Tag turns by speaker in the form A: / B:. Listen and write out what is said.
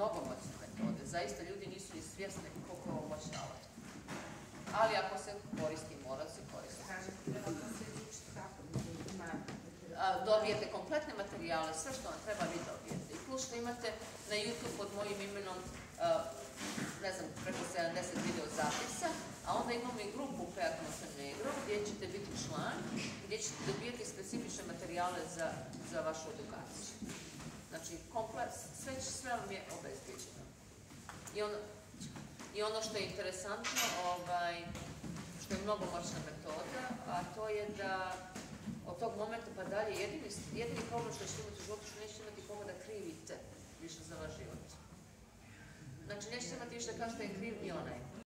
A: Mnogo moćne metode, zaista ljudi nisu ni svjesni koliko je ovo moćna alat. Ali ako se koristi, mora se koristiti.
B: Da vam se uči kako ima
A: A, dobijete kompletne materijale, sve što vam treba vi dobijete. I plus što imate na YouTube pod mojim imenom, ne znam, preko 70 video zapisa, a onda imamo i grupu Peak Montenegro gdje ćete biti član, gdje ćete dobijati specifične materijale za, za vašu edukaciju. Sve, vam je obezbijeđeno. I ono, I ono što je interesantno, ovaj, što je mnogo moćna metoda, a to je da od tog momenta pa dalje jedini, jedini problem što ćete imati u životu što nećete imati koga da krivite više za vaš život. Znači nećete imati više da kažete je kriv ni onaj.